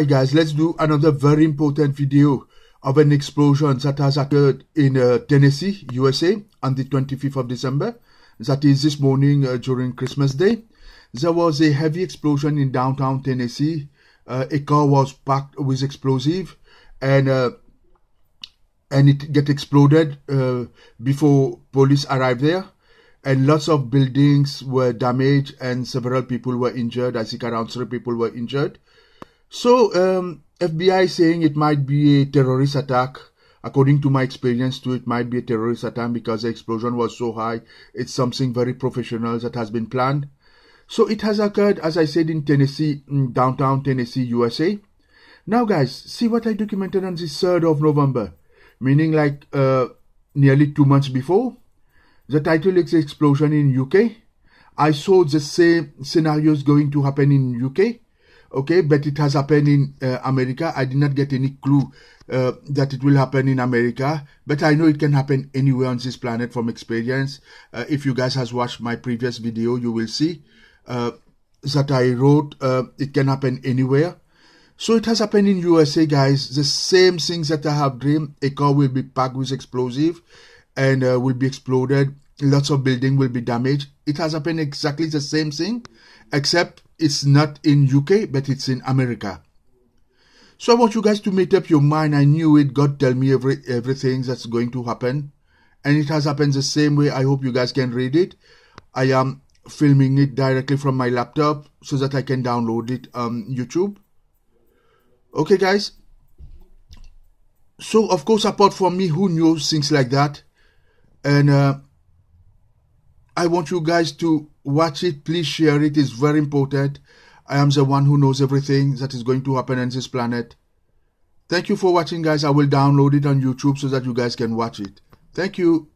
Hi guys, let's do another very important video of an explosion that has occurred in uh, Tennessee, USA on the 25th of December. That is this morning uh, during Christmas Day. There was a heavy explosion in downtown Tennessee. Uh, a car was packed with explosive and uh, and it get exploded uh, before police arrived there. And lots of buildings were damaged and several people were injured. I think around three people were injured. So um, FBI saying it might be a terrorist attack. According to my experience, too, it might be a terrorist attack because the explosion was so high. It's something very professional that has been planned. So it has occurred, as I said, in Tennessee, in downtown Tennessee, USA. Now, guys, see what I documented on the 3rd of November, meaning like uh, nearly two months before. The title is Explosion in UK. I saw the same scenarios going to happen in UK okay but it has happened in uh, america. I did not get any clue uh, that it will happen in america but i know it can happen anywhere on this planet from experience. Uh, if you guys has watched my previous video you will see uh, that i wrote uh, it can happen anywhere. So it has happened in usa guys. The same things that i have dreamed. A car will be packed with explosive and uh, will be exploded. Lots of building will be damaged. It has happened exactly the same thing except it's not in UK, but it's in America. So I want you guys to make up your mind. I knew it. God tell me every everything that's going to happen. And it has happened the same way. I hope you guys can read it. I am filming it directly from my laptop so that I can download it on YouTube. Okay, guys. So, of course, apart from me, who knows things like that? And uh, I want you guys to watch it. Please share it. It's very important. I am the one who knows everything that is going to happen on this planet. Thank you for watching, guys. I will download it on YouTube so that you guys can watch it. Thank you.